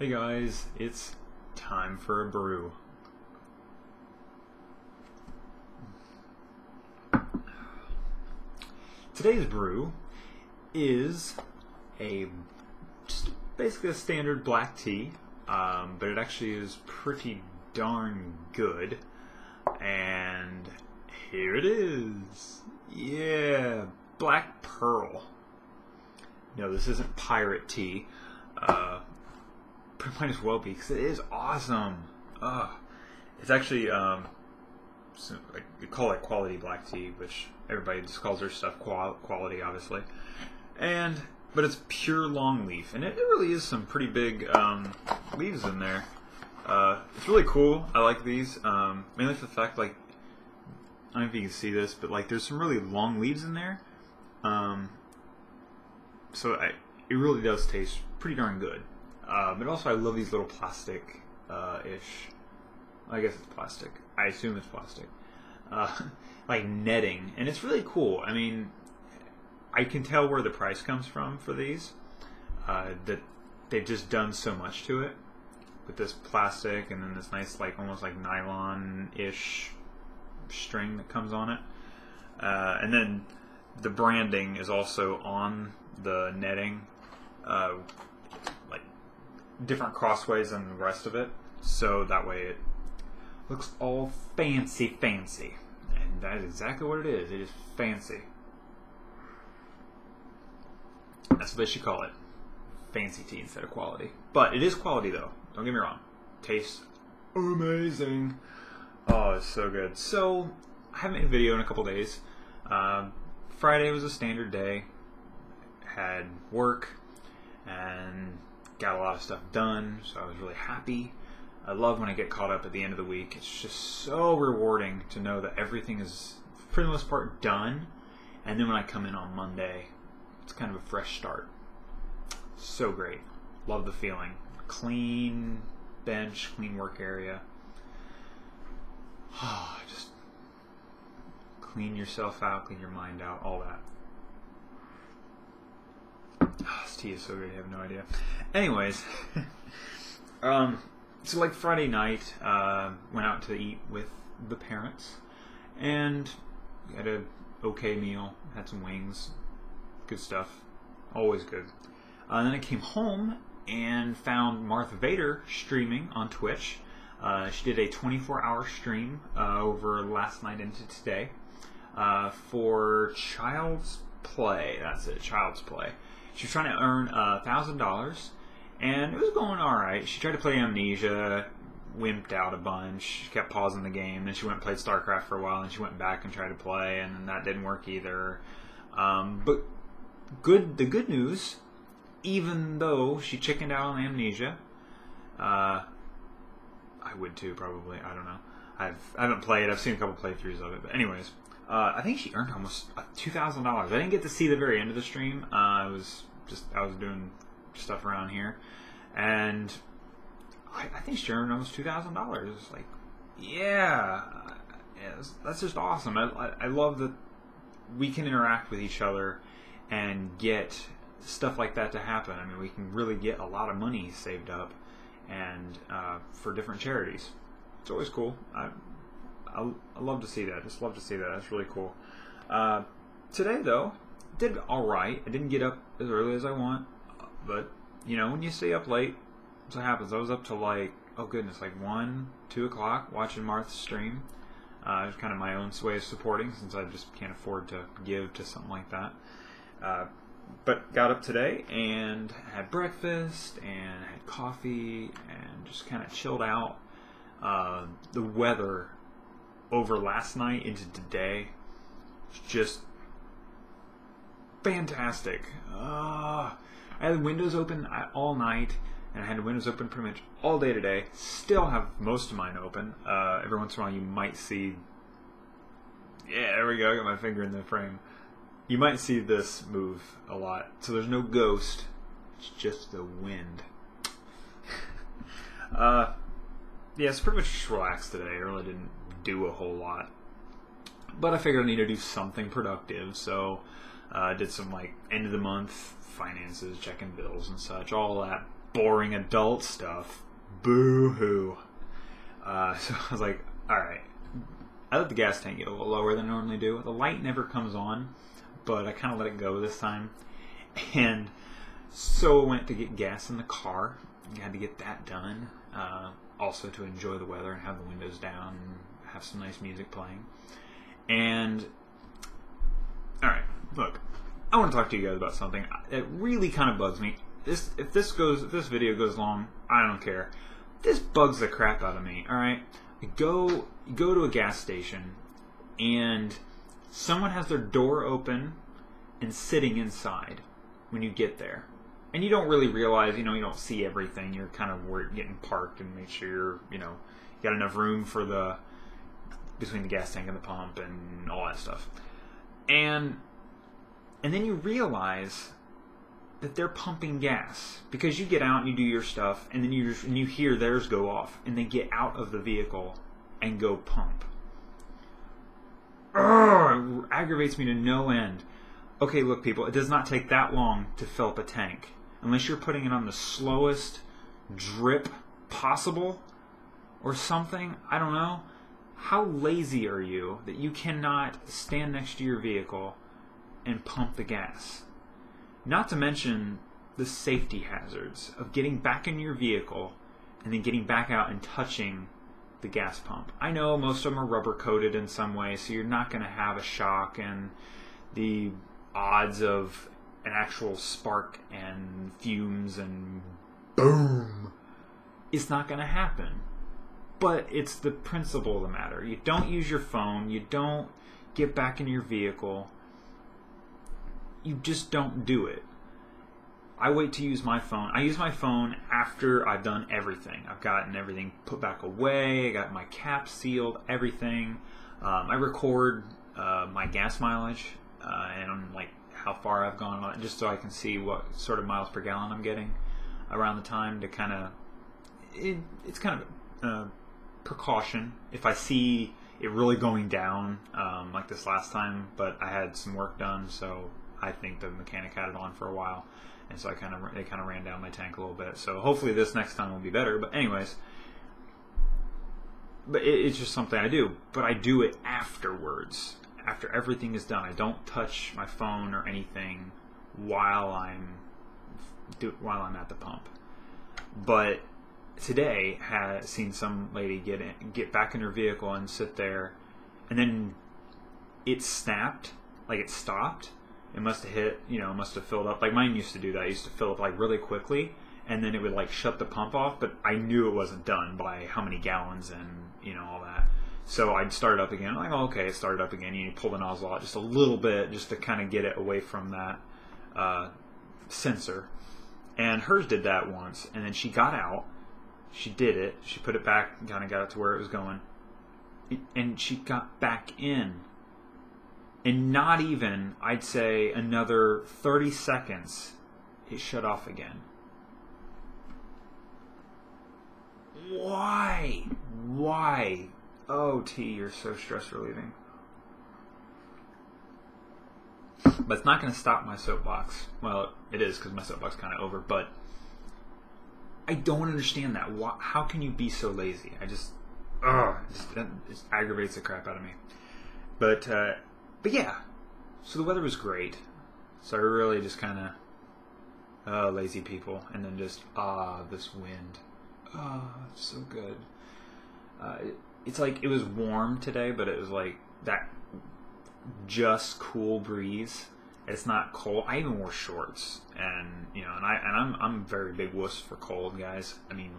Hey guys, it's time for a brew. Today's brew is a just basically a standard black tea, um, but it actually is pretty darn good. And here it is. Yeah, Black Pearl. No, this isn't pirate tea. Uh, might as well be because it is awesome. Ugh. It's actually um, like, call it quality black tea, which everybody just calls their stuff qual- quality, obviously. And but it's pure long leaf, and it, it really is some pretty big um, leaves in there. Uh, it's really cool. I like these um, mainly for the fact like I don't know if you can see this, but like there's some really long leaves in there. Um, so I, it really does taste pretty darn good. Uh, but also I love these little plastic uh, ish. I guess it's plastic. I assume it's plastic. Uh, like netting, and it's really cool. I mean, I can tell where the price comes from for these. Uh, that they've just done so much to it with this plastic and then this nice like almost like nylon ish string that comes on it. Uh, and then the branding is also on the netting, uh, different crossways than the rest of it. So that way it looks all fancy, fancy. And that is exactly what it is. It is fancy. That's what they should call it. Fancy tea instead of quality. But it is quality though. Don't get me wrong. Tastes amazing. Oh, it's so good. So, I haven't made a video in a couple days. Um, Friday was a standard day. Had work and got a lot of stuff done, so I was really happy. I love when I get caught up at the end of the week. It's just so rewarding to know that everything is, for the most part, done. And then when I come in on Monday, it's kind of a fresh start. So great. Love the feeling. Clean bench, clean work area. just clean yourself out, clean your mind out, all that. Oh, tea is so good, I have no idea. Anyways, um, so like Friday night, uh, went out to eat with the parents, and had a okay meal. Had some wings, good stuff, always good. Uh, then I came home and found Martha Vader streaming on Twitch. Uh, she did a 24-hour stream uh, over last night into today uh, for Child's Play. That's it, Child's Play. She was trying to earn a thousand dollars, and it was going all right. She tried to play Amnesia, wimped out a bunch. Kept pausing the game, and she went and played StarCraft for a while, and she went back and tried to play, and that didn't work either. Um, but good, the good news, even though she chickened out on Amnesia, uh, I would too probably. I don't know. I've I haven't played. I've seen a couple playthroughs of it, but anyways, uh, I think she earned almost two thousand dollars. I didn't get to see the very end of the stream. Uh, I was just I was doing stuff around here, and I, I think she earned almost two thousand dollars. Like, yeah, yeah, that's, that's just awesome. I, I, I love that we can interact with each other and get stuff like that to happen. I mean, we can really get a lot of money saved up and uh, for different charities. It's always cool. I, I, I, love to see that. Just love to see that. That's really cool. Uh, today, though, did all right. I didn't get up as early as I want, but you know, when you stay up late, that's what happens. I was up to like, oh goodness, like one, two o'clock watching Martha's stream. Uh, it's kind of my own way of supporting since I just can't afford to give to something like that. Uh, but got up today and had breakfast and had coffee and just kind of chilled out. Uh, the weather over last night into today was just fantastic. Uh, I had windows open all night and I had windows open pretty much all day today. Still have most of mine open. Uh, every once in a while, you might see. Yeah, there we go. I got my finger in the frame you might see this move a lot. So there's no ghost, it's just the wind. uh, yeah, it's pretty much relaxed today. I really didn't do a whole lot. But I figured I need to do something productive, so I uh, did some like end of the month finances, checking bills and such, all that boring adult stuff. Boo hoo. Uh, so I was like, all right. I let the gas tank get a little lower than I normally do. The light never comes on, but I kind of let it go this time. And so I went to get gas in the car. I had to get that done. Uh, also to enjoy the weather and have the windows down and have some nice music playing. And all right, look, I want to talk to you guys about something that really kind of bugs me. This, if this goes, if this video goes long, I don't care. This bugs the crap out of me. All right, go go to a gas station, and someone has their door open and sitting inside when you get there. And you don't really realize, you know, you don't see everything. You're kind of getting parked and make sure you're, you know, you got enough room for the between the gas tank and the pump and all that stuff. And and then you realize that they're pumping gas because you get out and you do your stuff and then you just, and you hear theirs go off and they get out of the vehicle and go pump. Urgh, aggravates me to no end. Okay, look, people, it does not take that long to fill up a tank unless you're putting it on the slowest drip possible or something. I don't know. How lazy are you that you cannot stand next to your vehicle and pump the gas? Not to mention the safety hazards of getting back in your vehicle and then getting back out and touching the gas pump. I know most of them are rubber coated in some way, so you're not going to have a shock, and the odds of an actual spark and fumes and boom. It's not going to happen. But it's the principle of the matter. You don't use your phone, you don't get back in your vehicle, you just don't do it. I wait to use my phone. I use my phone after I've done everything. I've gotten everything put back away. I got my cap sealed, everything. Um, I record uh, my gas mileage uh, and like how far I've gone, just so I can see what sort of miles per gallon I'm getting around the time to kind of. It, it's kind of uh, precaution if I see it really going down um, like this last time, but I had some work done, so I think the mechanic had it on for a while, and so I kind of it kind of ran down my tank a little bit. So hopefully this next time will be better. But anyways, but it, it's just something I do. But I do it afterwards, after everything is done. I don't touch my phone or anything while I'm do, while I'm at the pump. But today had seen some lady get in, get back in her vehicle and sit there, and then it snapped, like it stopped, it must have hit, you know, must have filled up. Like mine used to do that. I used to fill up like really quickly, and then it would like shut the pump off. But I knew it wasn't done by how many gallons and you know all that. So I'd start up again. I'm Like, oh, okay, it started up again. You pull the nozzle out just a little bit, just to kind of get it away from that uh, sensor. And hers did that once, and then she got out. She did it. She put it back, and kind of got it to where it was going, and she got back in and not even, I'd say, another 30 seconds, it shut off again. Why? Why? Oh, tea, you're so stress relieving. But it's not going to stop my soapbox. Well, it is because my soapbox kind of over, but I don't understand that. Why, how can you be so lazy? I just, ugh, it just, it just aggravates the crap out of me. But uh, but yeah, so the weather was great. So I really just kind of, oh, lazy people, and then just ah, this wind, ah, so good. Uh, it's like it was warm today, but it was like that just cool breeze. It's not cold. I even wore shorts, and you know, and I and I'm I'm very big wuss for cold, guys. I mean,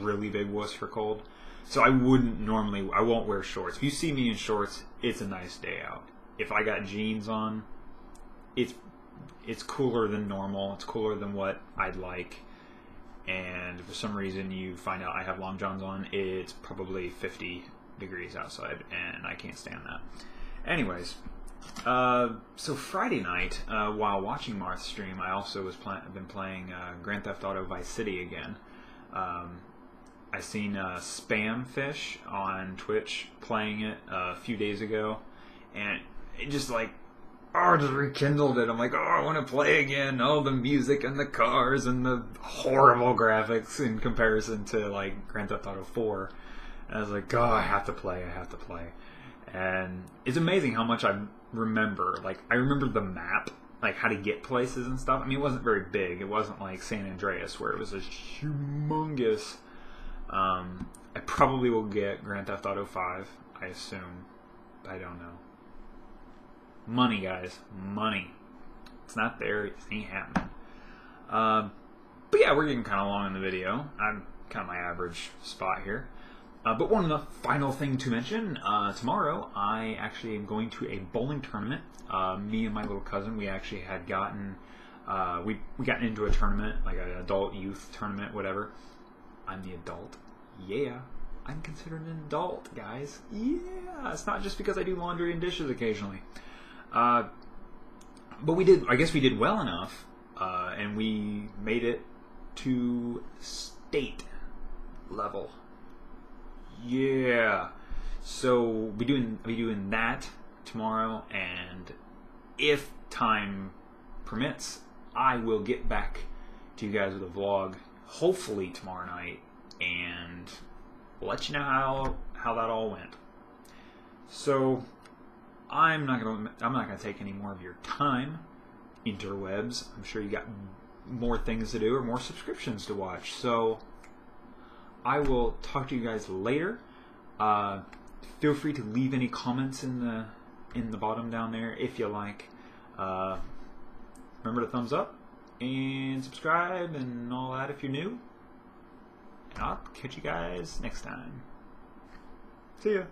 really big wuss for cold. So I wouldn't normally. I won't wear shorts. If you see me in shorts, it's a nice day out if I got jeans on, it's it's cooler than normal. It's cooler than what I'd like. And for some reason you find out I have long johns on, it's probably 50 degrees outside, and I can't stand that. Anyways, uh, so Friday night, uh, while watching Marth's stream, I also was pl- been playing uh, Grand Theft Auto Vice City again. Um, I seen uh, Spamfish on Twitch playing it a few days ago, and it just like oh, just rekindled it. I'm like, oh, I want to play again. All the music and the cars and the horrible graphics in comparison to like Grand Theft Auto 4. And I was like, oh, I have to play. I have to play. And it's amazing how much I remember. Like, I remember the map, like how to get places and stuff. I mean, it wasn't very big. It wasn't like San Andreas where it was a humongous. Um, I probably will get Grand Theft Auto 5. I assume. I don't know. Money, guys. Money. It's not there. It ain't happening. Um, but yeah, we're getting kind of long in the video. I'm kind of my average spot here. Uh, but one the final thing to mention, uh, tomorrow I actually am going to a bowling tournament. Uh, me and my little cousin, we actually had gotten, uh, we, we got into a tournament, like an adult youth tournament, whatever. I'm the adult. Yeah. I'm considered an adult, guys. Yeah. It's not just because I do laundry and dishes occasionally. Uh, but we did. I guess we did well enough, uh, and we made it to state level. Yeah. So we doing we doing that tomorrow, and if time permits, I will get back to you guys with a vlog, hopefully tomorrow night, and let you know how how that all went. So I'm not gonna I'm not gonna take any more of your time, interwebs. I'm sure you got more things to do or more subscriptions to watch. So I will talk to you guys later. Uh, feel free to leave any comments in the in the bottom down there if you like. Uh, remember to thumbs up and subscribe and all that if you're new. And I'll catch you guys next time. See ya.